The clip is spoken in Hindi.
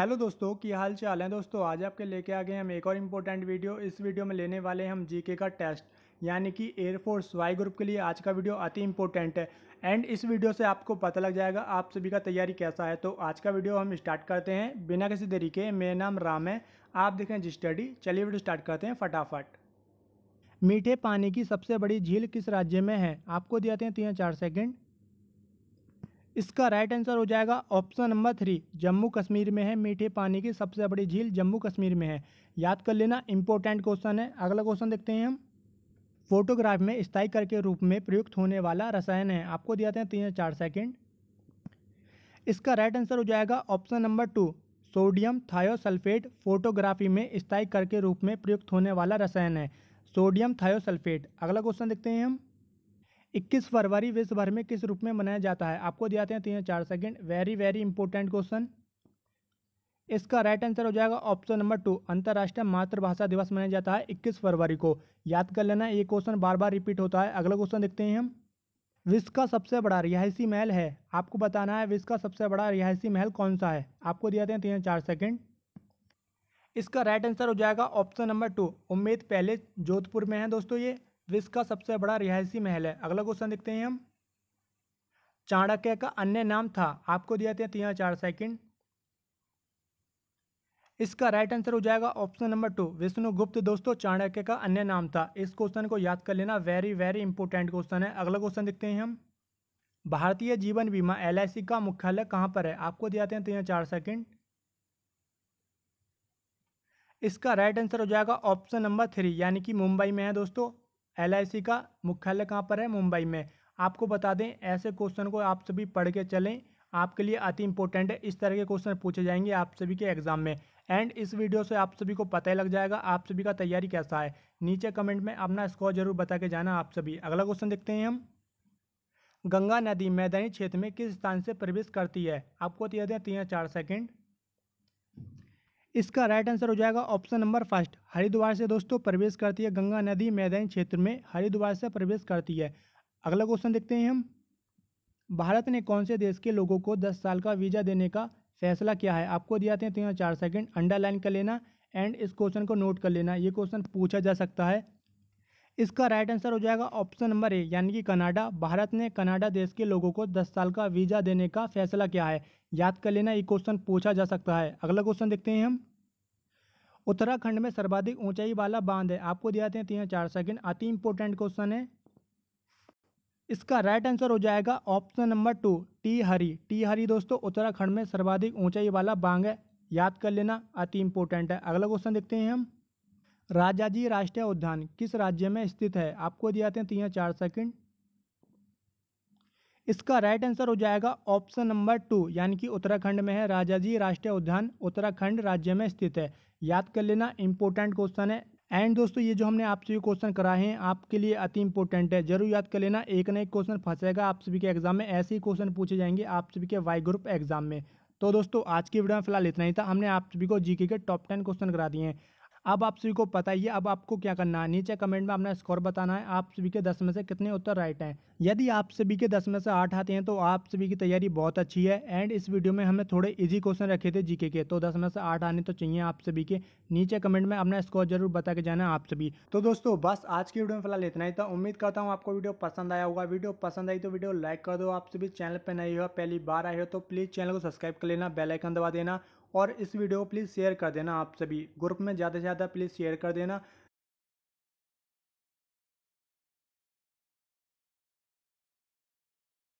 हेलो दोस्तों, की हाल चाल है? दोस्तों, आज आपके लेके आ गए हम एक और इम्पोर्टेंट वीडियो इस वीडियो में लेने वाले हैं हम जीके का टेस्ट यानी कि एयरफोर्स वाई ग्रुप के लिए आज का वीडियो अति इम्पोर्टेंट है। एंड इस वीडियो से आपको पता लग जाएगा आप सभी का तैयारी कैसा है। तो आज का वीडियो हम स्टार्ट करते हैं बिना किसी तरीके मेरा नाम राम है, आप देख जी स्टडी चलिए वीडियो स्टार्ट करते हैं फटाफट। मीठे पानी की सबसे बड़ी झील किस राज्य में है? आपको दिया हैं तीन चार सेकेंड इसका राइट आंसर हो जाएगा option number three Jammu Kashmir में है, मीठे पानी की सबसे बड़ी झील जम्मू कश्मीर में है। याद कर लेना इंपॉर्टेंट क्वेश्चन है। अगला क्वेश्चन देखते हैं हम। फोटोग्राफ में स्थायी कर के रूप में प्रयुक्त होने वाला रसायन है। आपको दिया हैं तीन या चार सेकेंड इसका राइट आंसर हो जाएगा option number two sodium thiosulphate photography में स्थायी कर के रूप में प्रयुक्त होने वाला रसायन है। सोडियम थायोसल्फेट अगला क्वेश्चन देखते हैं हम। इक्कीस फरवरी विश्व भर में किस रूप में मनाया जाता है? आपको दिए हैं तीन चार second very very important question इसका राइट आंसर हो जाएगा ऑप्शन नंबर टू अंतर्राष्ट्रीय मातृभाषा दिवस मनाया जाता है 21 फरवरी को। याद कर लेना, ये क्वेश्चन बार बार रिपीट होता है। अगला क्वेश्चन देखते हैं हम। विश्व का सबसे बड़ा रिहायशी महल है। आपको बताना है विश्व का सबसे बड़ा रिहायशी महल कौन सा है? आपको दिया जाते हैं चार सेकेंड इसका राइट आंसर हो जाएगा ऑप्शन नंबर टू उम्मीद पहले जोधपुर में है दोस्तों ये। विश्व का सबसे बड़ा रिहायशी महल है। अगला क्वेश्चन देखते हैं हम। चाणक्य का अन्य नाम था। आपको दिया थे तीन चार सेकंड इसका राइट आंसर हो जाएगा ऑप्शन नंबर टू विष्णुगुप्त, दोस्तों, चाणक्य का अन्य नाम था। इस क्वेश्चन को याद कर लेना। वेरी वेरी इंपॉर्टेंट क्वेश्चन है। अगला क्वेश्चन देखते हैं हम। भारतीय जीवन बीमा एल का मुख्यालय कहाँ पर है? आपको दिया थे तीन चार सेकंड इसका राइट आंसर हो जाएगा ऑप्शन नंबर थ्री यानी कि मुंबई में है, दोस्तों। एलआईसी का मुख्यालय कहाँ पर है? मुंबई में। आपको बता दें, ऐसे क्वेश्चन को आप सभी पढ़ के चलें। आपके लिए अति इंपॉर्टेंट है। इस तरह के क्वेश्चन पूछे जाएँगे आप सभी के एग्ज़ाम में। एंड इस वीडियो से आप सभी को पता ही लग जाएगा आप सभी का तैयारी कैसा है। नीचे कमेंट में अपना स्कोर ज़रूर बता के जाना आप सभी। अगला क्वेश्चन देखते हैं हम। गंगा नदी मैदानी क्षेत्र में किस स्थान से प्रवेश करती है? आपको दिया दें, तीन चार सेकेंड इसका राइट आंसर हो जाएगा ऑप्शन नंबर फ़र्स्ट हरिद्वार से दोस्तों प्रवेश करती है गंगा नदी मैदानी क्षेत्र में. हरिद्वार से प्रवेश करती है। अगला क्वेश्चन देखते हैं हम। भारत ने कौन से देश के लोगों को 10 साल का वीज़ा देने का फैसला किया है? आपको दिया थे तीन चार सेकंड अंडरलाइन कर लेना एंड इस क्वेश्चन को नोट कर लेना। ये क्वेश्चन पूछा जा सकता है। इसका राइट आंसर हो जाएगा ऑप्शन नंबर ए यानी कि कनाडा। भारत ने कनाडा देश के लोगों को 10 साल का वीज़ा देने का फैसला किया है। याद कर लेना ये क्वेश्चन पूछा जा सकता है। अगला क्वेश्चन देखते हैं हम। उत्तराखंड में सर्वाधिक ऊंचाई वाला बाँध है। आपको दिया हैं तीन चार सेकंड अति इंपॉर्टेंट क्वेश्चन है। इसका राइट आंसर हो जाएगा option number two Tehri Tehri दोस्तों, उत्तराखंड में सर्वाधिक ऊंचाई वाला बाँध है। याद कर लेना, अति इंपॉर्टेंट है। अगला क्वेश्चन देखते हैं हम। राजाजी राष्ट्रीय उद्यान किस राज्य में स्थित है? आपको दिया हैं तीन चार सेकंड इसका राइट आंसर हो जाएगा ऑप्शन नंबर टू यानी कि उत्तराखंड में है। राजाजी राष्ट्रीय उद्यान उत्तराखंड राज्य में स्थित है। याद कर लेना इंपॉर्टेंट क्वेश्चन है। एंड दोस्तों, ये जो हमने आपसे क्वेश्चन कराए हैं, आपके लिए अति इंपॉर्टेंट है। ज़रूर याद कर लेना, एक ना एक क्वेश्चन फंसेगा। आप सभी के एग्ज़ाम में ऐसे ही क्वेश्चन पूछे जाएँगे आप सभी के वाई ग्रुप एग्ज़ाम में। तो दोस्तों, आज की वीडियो में फ़िलहाल इतना ही था। हमने आप सभी को जीके के टॉप टेन क्वेश्चन करा दिए हैं। अब आप सभी को पता ही है अब आपको क्या करना है? नीचे कमेंट में अपना स्कोर बताना है, आप सभी के दस में से कितने उत्तर राइट हैं? यदि आप सभी के दस में से आठ आते हैं तो आप सभी की तैयारी बहुत अच्छी है। एंड इस वीडियो में हमने थोड़े इजी क्वेश्चन रखे थे जीके के तो दस में से आठ आने तो चाहिए आप सभी के। नीचे कमेंट में अपना स्कोर ज़रूर बता के जाना आप सभी। तो दोस्तों, बस आज की वीडियो में फ़िलहाल इतना ही था। उम्मीद करता हूँ आपको वीडियो पसंद आया होगा। वीडियो पसंद आई तो वीडियो लाइक कर दो। आप सभी चैनल पर नहीं हो, पहली बार आए हो तो प्लीज़ चैनल को सब्सक्राइब कर लेना बेलाइकन दबा देना। और इस वीडियो को प्लीज़ शेयर कर देना। आप सभी ग्रुप में ज़्यादा से ज़्यादा प्लीज़ शेयर कर देना।